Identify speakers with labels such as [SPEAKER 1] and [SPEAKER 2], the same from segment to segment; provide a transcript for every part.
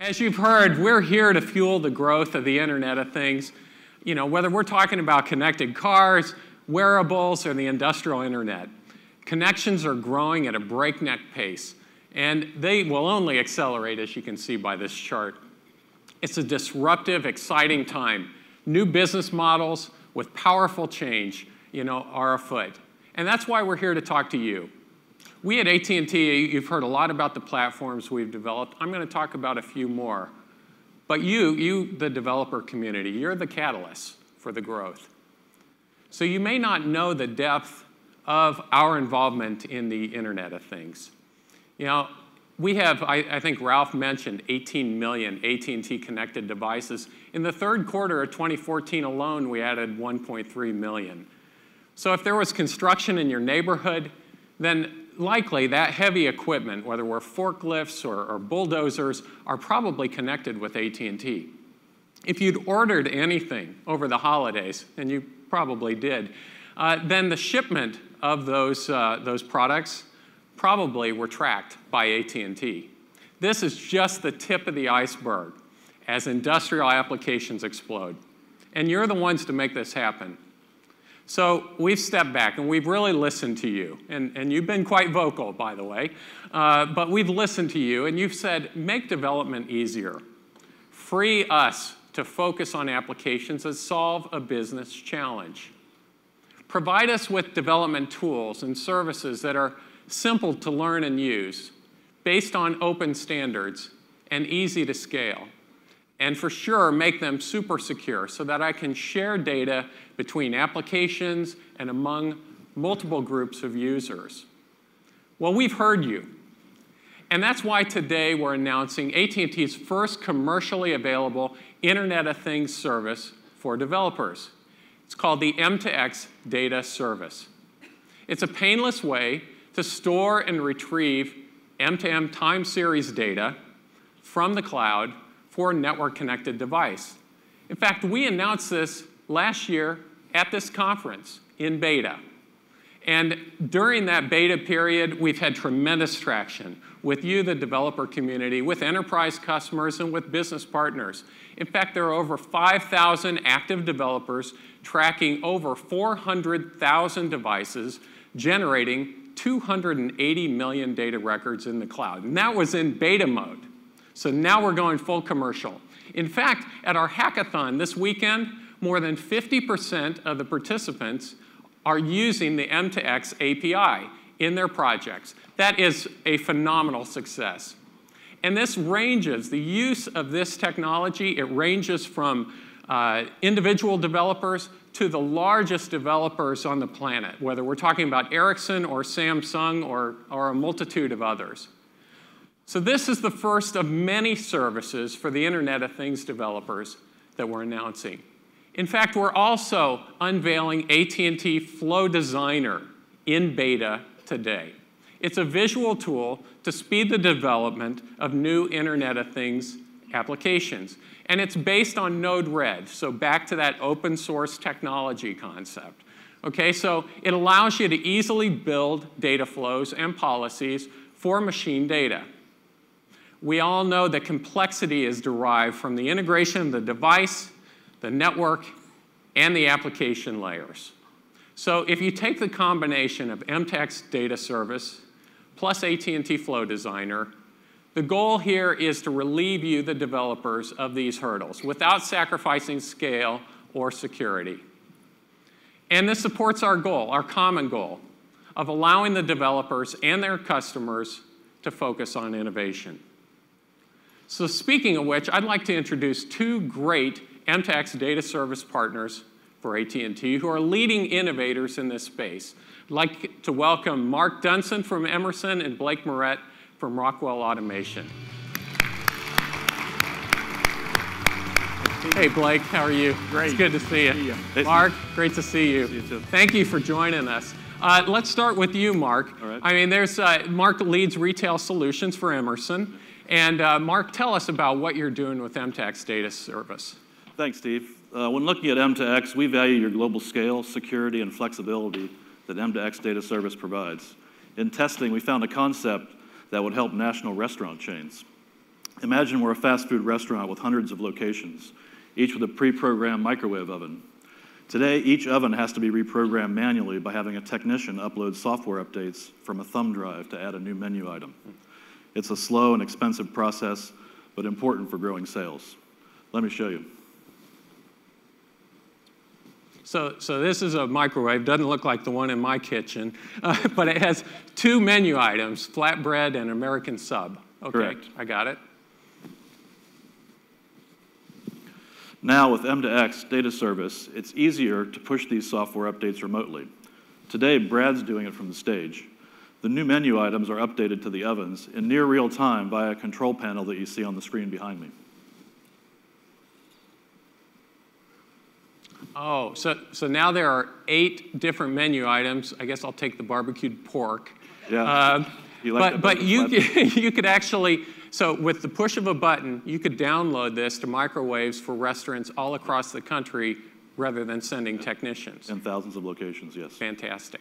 [SPEAKER 1] As you've heard, we're here to fuel the growth of the Internet of Things. You know, whether we're talking about connected cars, wearables, or the industrial internet, connections are growing at a breakneck pace, and they will only accelerate, as you can see by this chart. It's a disruptive, exciting time. New business models with powerful change, you know, are afoot. And that's why we're here to talk to you. We at AT&T, you've heard a lot about the platforms we've developed. I'm going to talk about a few more. But you, you, the developer community, you're the catalyst for the growth. So you may not know the depth of our involvement in the Internet of Things. You know, we have, I, I, think Ralph mentioned 18 million AT&T connected devices. In the third quarter of 2014 alone, we added 1.3 million. So if there was construction in your neighborhood, then likely that heavy equipment, whether we're forklifts or, or bulldozers, are probably connected with AT&T. If you'd ordered anything over the holidays, and you probably did, uh, then the shipment of those, uh, those products probably were tracked by AT&T. This is just the tip of the iceberg as industrial applications explode. And you're the ones to make this happen. So we've stepped back and we've really listened to you. And, and you've been quite vocal, by the way. Uh, but we've listened to you and you've said, make development easier. Free us to focus on applications that solve a business challenge. Provide us with development tools and services that are simple to learn and use, based on open standards, and easy to scale and for sure make them super secure so that I can share data between applications and among multiple groups of users. Well, we've heard you. And that's why today we're announcing AT&T's first commercially available Internet of Things service for developers. It's called the M2X Data Service. It's a painless way to store and retrieve M2M time series data from the cloud for network-connected device. In fact, we announced this last year at this conference in beta. And during that beta period, we've had tremendous traction with you, the developer community, with enterprise customers, and with business partners. In fact, there are over 5,000 active developers tracking over 400,000 devices, generating 280 million data records in the cloud. And that was in beta mode. So now we're going full commercial. In fact, at our hackathon this weekend, more than 50% of the participants are using the M2X API in their projects. That is a phenomenal success. And this ranges, the use of this technology, it ranges from uh, individual developers to the largest developers on the planet, whether we're talking about Ericsson or Samsung or, or a multitude of others. So this is the first of many services for the Internet of Things developers that we're announcing. In fact, we're also unveiling AT&T Flow Designer in beta today. It's a visual tool to speed the development of new Internet of Things applications. And it's based on Node-RED, so back to that open source technology concept. Okay, so it allows you to easily build data flows and policies for machine data we all know that complexity is derived from the integration of the device, the network, and the application layers. So if you take the combination of M2X Data Service plus AT&T Flow Designer, the goal here is to relieve you, the developers, of these hurdles without sacrificing scale or security. And this supports our goal, our common goal, of allowing the developers and their customers to focus on innovation. So speaking of which, I'd like to introduce two great M2X data service partners for AT&T who are leading innovators in this space. I'd like to welcome Mark Dunson from Emerson and Blake Moret from Rockwell Automation. Hey, Blake, how are you?
[SPEAKER 2] Great.
[SPEAKER 1] It's good to see you. See you. Mark, great to see you.
[SPEAKER 2] See you
[SPEAKER 1] Thank you for joining us. Uh, let's start with you, Mark.
[SPEAKER 2] All right.
[SPEAKER 1] I mean, there's uh, Mark leads retail solutions for Emerson. And uh, Mark, tell us about what you're doing with M2X Data Service.
[SPEAKER 2] Thanks, Steve. Uh, when looking at M2X, we value your global scale, security, and flexibility that M2X Data Service provides. In testing, we found a concept that would help national restaurant chains. Imagine we're a fast food restaurant with hundreds of locations, each with a pre-programmed microwave oven. Today, each oven has to be reprogrammed manually by having a technician upload software updates from a thumb drive to add a new menu item. It's a slow and expensive process, but important for growing sales. Let me show you.
[SPEAKER 1] So, so this is a microwave. Doesn't look like the one in my kitchen, uh, but it has two menu items: flatbread and American sub. Okay,
[SPEAKER 2] Correct.
[SPEAKER 1] I got it.
[SPEAKER 2] Now, with M2X data service, it's easier to push these software updates remotely. Today, Brad's doing it from the stage. The new menu items are updated to the ovens in near real time via a control panel that you see on the screen behind me.
[SPEAKER 1] Oh, so, so now there are eight different menu items. I guess I'll take the barbecued pork.
[SPEAKER 2] Yeah.
[SPEAKER 1] Uh,
[SPEAKER 2] You like the
[SPEAKER 1] but but you, could- you could actually, so with the push of a button, you could download this to microwaves for restaurants all across the country rather than sending technicians.
[SPEAKER 2] In thousands of locations, yes.
[SPEAKER 1] Fantastic.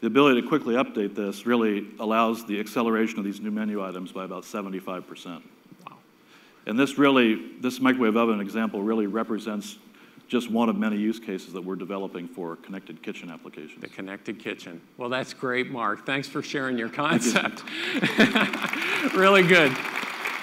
[SPEAKER 2] The ability to quickly update this really allows the acceleration of these new menu items by about 75%.
[SPEAKER 1] Wow.
[SPEAKER 2] And this really, this microwave oven example really represents just one of many use cases that we're developing for connected kitchen applications.
[SPEAKER 1] The connected kitchen. Well, that's great, Mark. Thanks for sharing your concept. really good.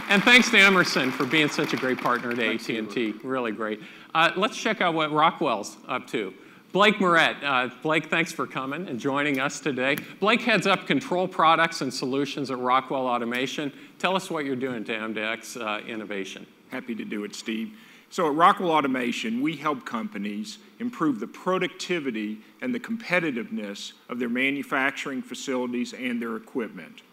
[SPEAKER 1] And thanks to Emerson for being such a great partner to AT&T. Really great. Uh, let's check out what Rockwell's up to. Blake Moret. Uh, Blake, thanks for coming and joining us today. Blake heads up control products and solutions at Rockwell Automation. Tell us what you're doing to M2X uh, innovation.
[SPEAKER 3] Happy to do it, Steve. So at Rockwell Automation, we help companies improve the productivity and the competitiveness of their manufacturing facilities and their equipment.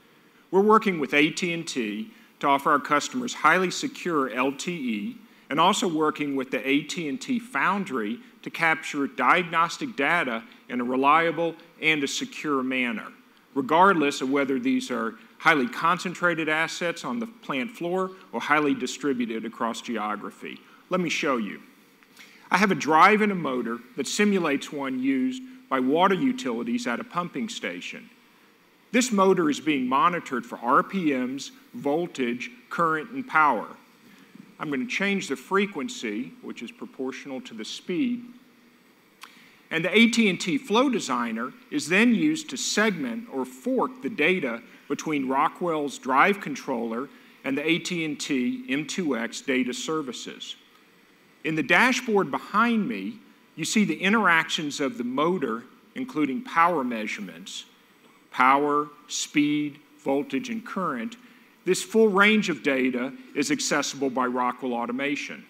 [SPEAKER 3] We're working with AT&T to offer our customers highly secure LTE and also working with the AT&T Foundry to capture diagnostic data in a reliable and a secure manner, regardless of whether these are highly concentrated assets on the plant floor or highly distributed across geography. Let me show you. I have a drive and a motor that simulates one used by water utilities at a pumping station. This motor is being monitored for RPMs, voltage, current, and power. I'm going to change the frequency, which is proportional to the speed. And the AT&T Flow Designer is then used to segment or fork the data between Rockwell's drive controller and the AT&T M2X data services. In the dashboard behind me, you see the interactions of the motor, including power measurements, power, speed, voltage, and current. This full range of data is accessible by Rockwell Automation.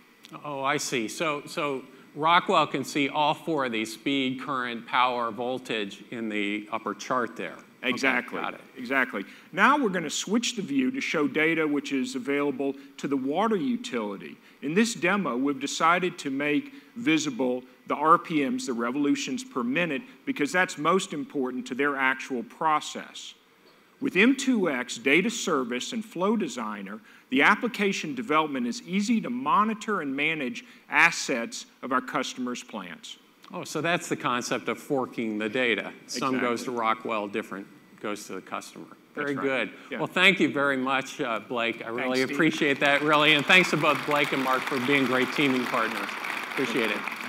[SPEAKER 1] Oh, I see. So, so Rockwell can see all four of these, speed, current, power, voltage, in the upper chart there. Okay,
[SPEAKER 3] Exactly.
[SPEAKER 1] it.
[SPEAKER 3] Exactly. Now we're going to switch the view to show data which is available to the water utility. In this demo, we've decided to make visible the RPMs, the revolutions per minute, because that's most important to their actual process. With M2X Data Service and Flow Designer, the application development is easy to monitor and manage assets of our customers' plants.
[SPEAKER 1] Oh, so that's the concept of forking the data. Some goes to Rockwell, different goes to the customer. Very
[SPEAKER 3] right.
[SPEAKER 1] good.
[SPEAKER 3] Yeah.
[SPEAKER 1] Well, thank you very much, uh, Blake. I really
[SPEAKER 3] Steve.
[SPEAKER 1] appreciate that, really. And thanks to both Blake and Mark for being great teaming partners. Appreciate it.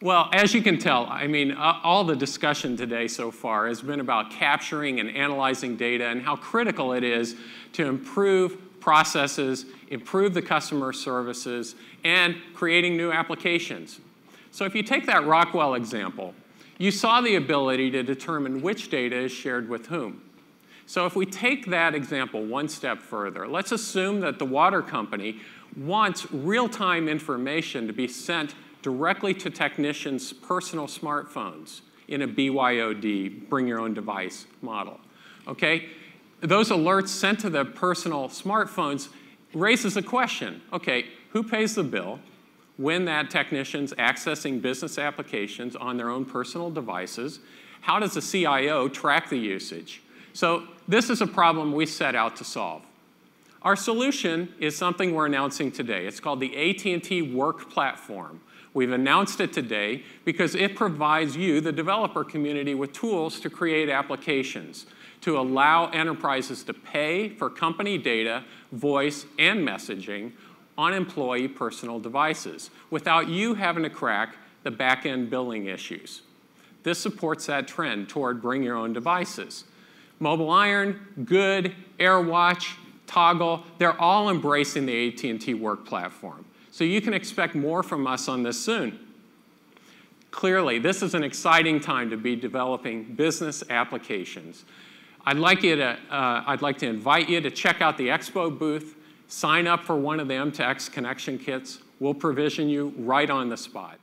[SPEAKER 1] Well, as you can tell, I mean, uh, all the discussion today so far has been about capturing and analyzing data and how critical it is to improve processes, improve the customer services, and creating new applications. So if you take that Rockwell example, you saw the ability to determine which data is shared with whom. So if we take that example one step further, let's assume that the water company wants real-time information to be sent directly to technicians' personal smartphones in a BYOD, bring your own device model. Okay? Those alerts sent to the personal smartphones raises a question. Okay, who pays the bill? when that technician's accessing business applications on their own personal devices, how does the CIO track the usage? So this is a problem we set out to solve. Our solution is something we're announcing today. It's called the AT&T Work Platform. We've announced it today because it provides you, the developer community, with tools to create applications, to allow enterprises to pay for company data, voice, and messaging on employee personal devices without you having to crack the back-end billing issues. This supports that trend toward bring your own devices. MobileIron, Good, AirWatch, Toggle, they're all embracing the AT&T Work platform. So you can expect more from us on this soon. Clearly, this is an exciting time to be developing business applications. I'd like, you to, uh, I'd like to invite you to check out the Expo booth, sign up for one of the M2X connection kits. We'll provision you right on the spot.